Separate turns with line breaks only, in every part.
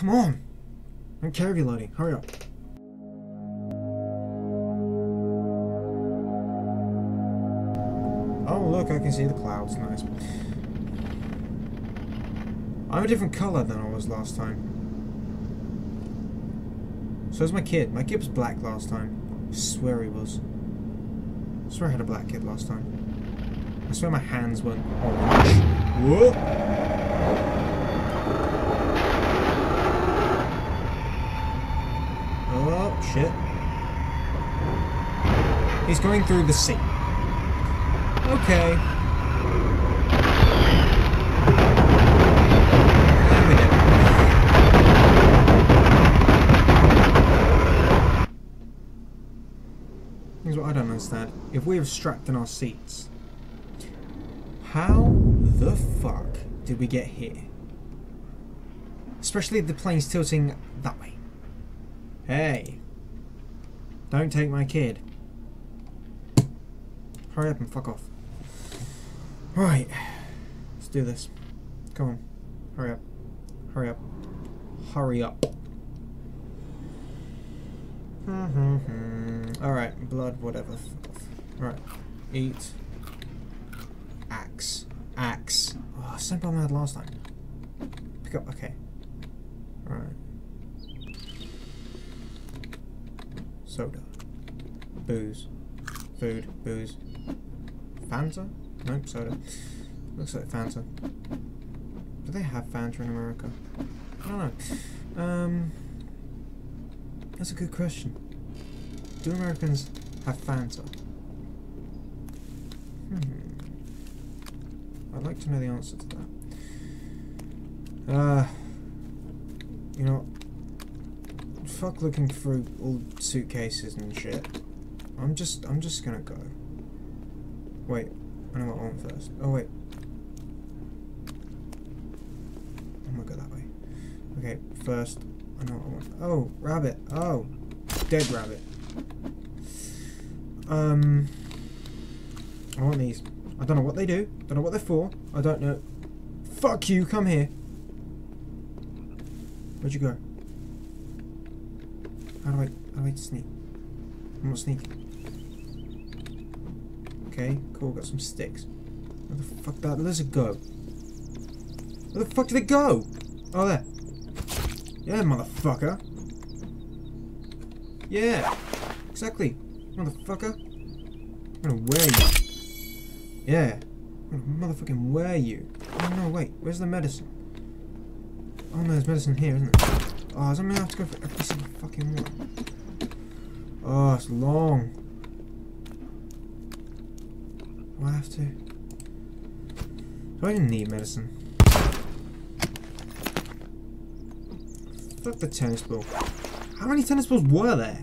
Come on! I don't care if you're loading. Hurry up. Oh, look, I can see the clouds. Nice. I'm a different colour than I was last time. So is my kid. My kid was black last time. I swear he was. I swear I had a black kid last time. I swear my hands weren't orange. Whoa! Oh, shit. He's going through the sea. Okay. Here's what I don't understand. If we have strapped in our seats, how the fuck did we get here? Especially if the plane's tilting that way. Hey. Don't take my kid. Hurry up and fuck off. Right. Let's do this. Come on. Hurry up. Hurry up. Hurry up. Alright, blood, whatever. Alright. Eat. Axe. Axe. Oh, same problem I had last time. Pick up, okay. Alright. Soda. Booze. Food. Booze. Fanta? Nope, soda. Looks like Fanta. Do they have Fanta in America? I don't know. Um, that's a good question. Do Americans have Fanta? Hmm. I'd like to know the answer to that. Uh, you know, fuck looking through all suitcases and shit. I'm just, I'm just gonna go. Wait, I know what I want first. Oh wait. I'm gonna go that way. Okay, first, I know what I want. Oh, rabbit. Oh, dead rabbit. Um, I want these. I don't know what they do. Don't know what they're for. I don't know. Fuck you, come here. Where'd you go? How do I, how do I sneak? I'm not sneaking. Okay, cool, got some sticks. Where the fuck did that lizard go? Where the fuck did it go? Oh, there. Yeah, motherfucker. Yeah, exactly. Motherfucker. I'm gonna wear you. Yeah. I'm gonna motherfucking wear you. Oh no, wait, where's the medicine? Oh no, there's medicine here, isn't there? Oh, I'm gonna have to go for every single fucking one. Oh, it's long. Do I have to? Do I even need medicine? Fuck the tennis ball. How many tennis balls were there?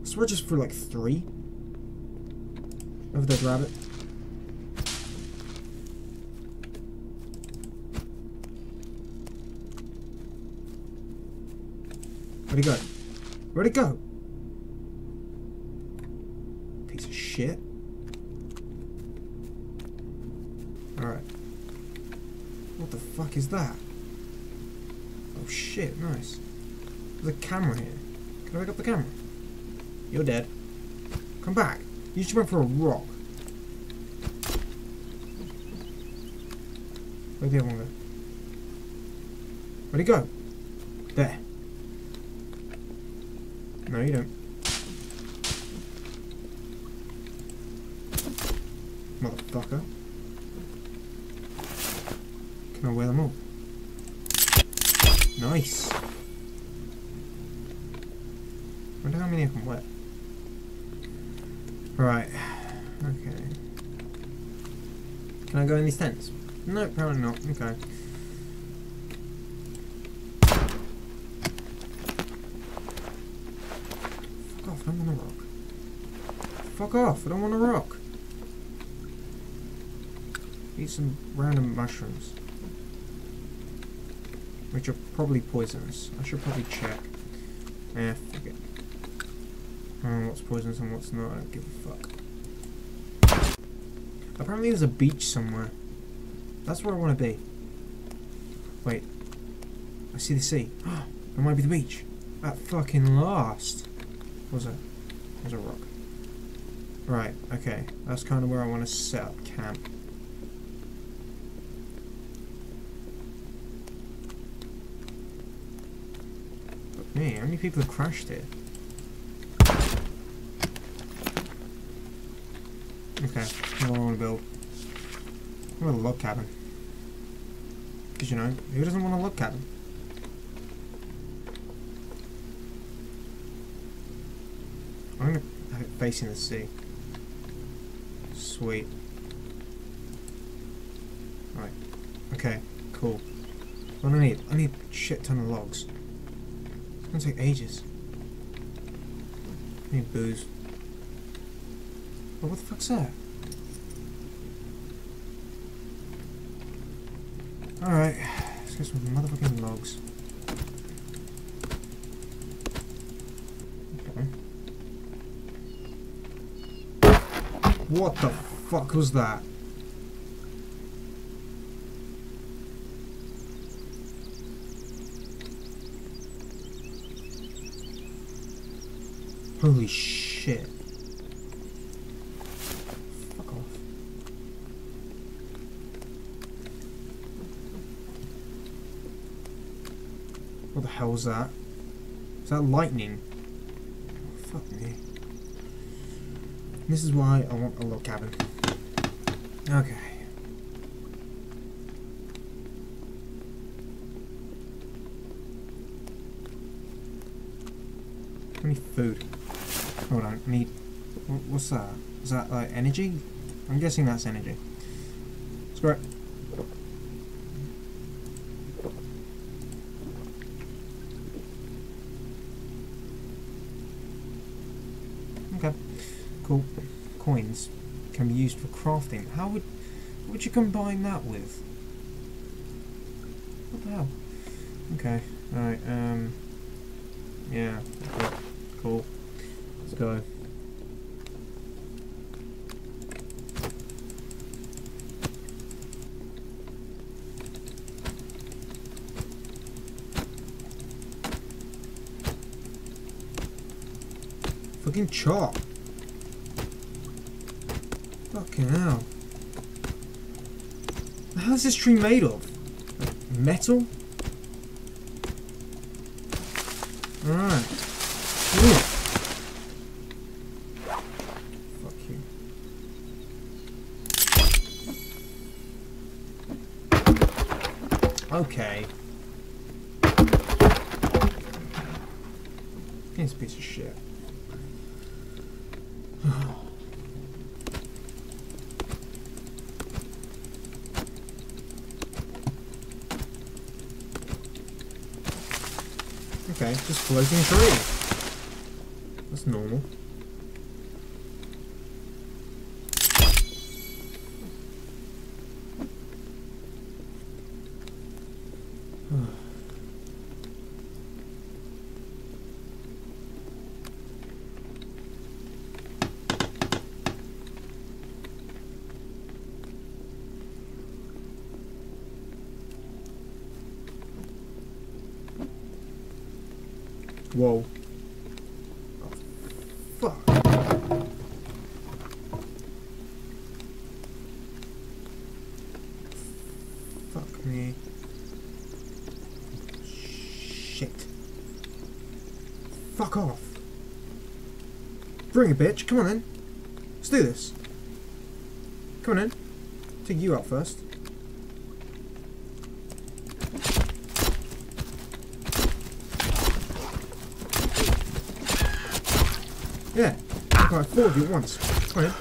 I swear just for like three. Over that rabbit. Where'd he go? Where'd he go? Piece of shit. Alright. What the fuck is that? Oh shit, nice. There's a camera here. Can I pick up the camera? You're dead. Come back. You just went for a rock. Where'd the other one go? Where'd he go? There. No, you don't. Motherfucker. Can I wear them all? Nice. wonder how many I can wear. Right. Okay. Can I go in these tents? No, probably not. Okay. Rock. Fuck off, I don't want to rock. Eat some random mushrooms. Which are probably poisonous. I should probably check. Eh, fuck it. I what's poisonous and what's not, I don't give a fuck. Apparently there's a beach somewhere. That's where I want to be. Wait. I see the sea. It might be the beach. At fucking last. What's that? There's a rock. Right, okay. That's kind of where I want to set up camp. But me, how many people have crashed here? Okay, what do I want to build? I want a log cabin. Because, you know, who doesn't want a log cabin? Facing the sea. Sweet. Right. Okay, cool. What do I need? I need a shit ton of logs. It's gonna take ages. I need booze. Oh, what the fuck's that? Alright, let's get some motherfucking logs. What the fuck was that? Holy shit. Fuck off. What the hell was that? Is that lightning? Oh, fuck me. This is why I want a log cabin. Okay. I need food. Hold on, I need... wha- What's that? Is that like energy? I'm guessing that's energy. Screw it. Coins can be used for crafting. How would what would you combine that with? What the hell? Okay, alright, um yeah, cool. Let's go. Fucking chop. Fucking hell. Is this tree made of? Like, metal? Alright. Okay. This piece of shit. Okay, just floating tree. That's normal. Whoa. Oh, fuck. Fuck me. Shit. Fuck off. Bring it, bitch. Come on in. Let's do this. Come on in. Take you out first. Yeah. I got you once. On in.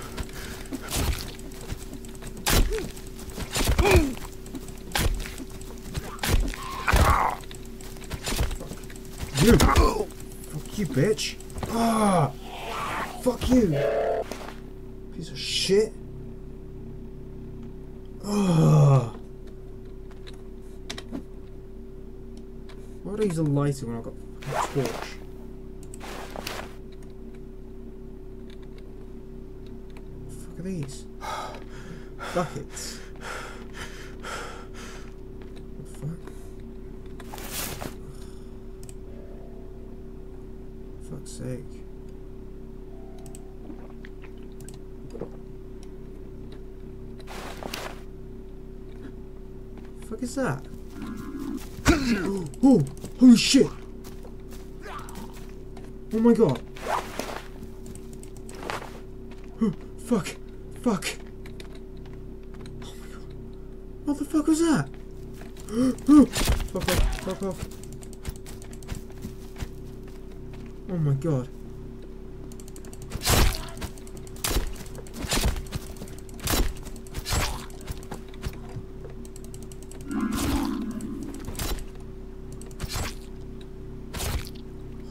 You. Fuck you, bitch. Ah. Fuck you. Piece of shit. Ah. Why would I use a lighter when I've got a torch? at these. Buckets. What the fuck? Fuck's sake. Fuck is that? oh, oh, holy shit! Oh my god! Fuck. Fuck! Oh my god! What the fuck was that? fuck off! Fuck off! Oh my god.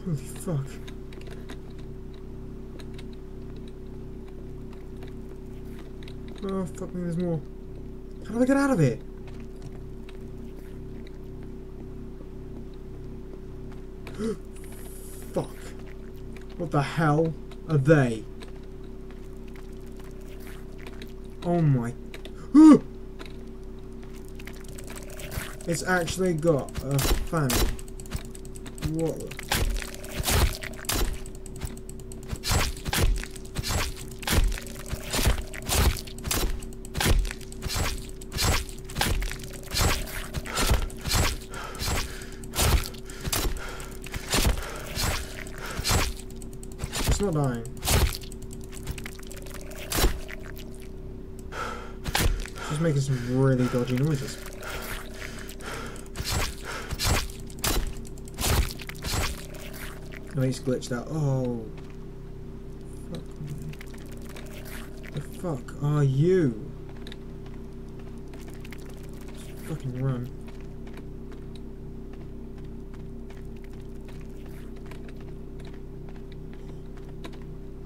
Holy fuck. Oh, fuck me, there's more. How do I get out of it? fuck. What the hell are they? Oh my... it's actually got a fan. What not dying. Just making some really dodgy noises. Oh, he's glitched out. Oh. Fuck me. The fuck are you? Just fucking run.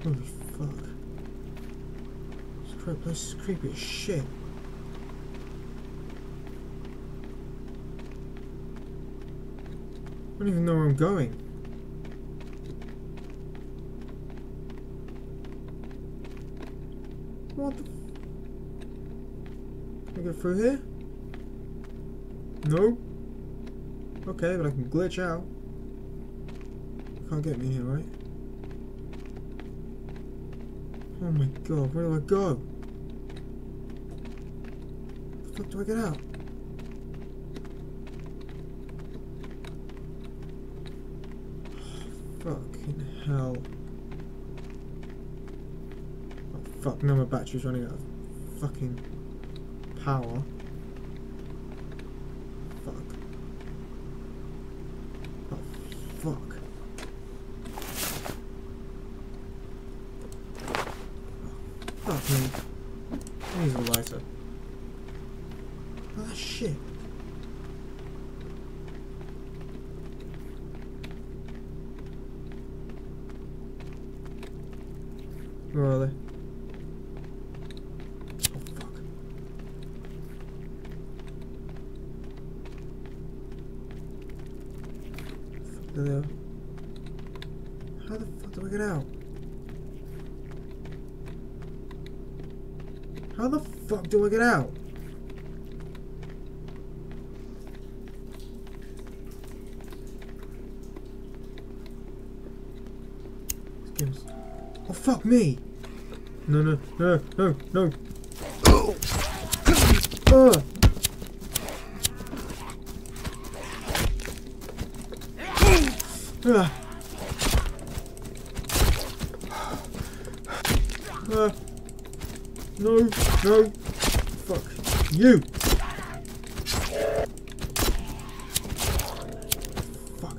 Holy fuck. This place is creepy as shit. I don't even know where I'm going. What the? Can I get through here? No. Okay, but I can glitch out. Can't get me here, right? Oh my god, where do I go? The fuck do I get out? Fucking hell. Oh fuck, now my battery's running out of fucking power. Fuck. Oh fuck. Fuck me. I need a lighter. Ah shit. Where are they? Oh fuck. Fuck do they- How the fuck do I get out? How the fuck do I get out? Oh fuck me! No no no no no! Ah. Ah. No, no. Fuck. You. Fuck.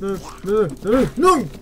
No, no, no, no, no!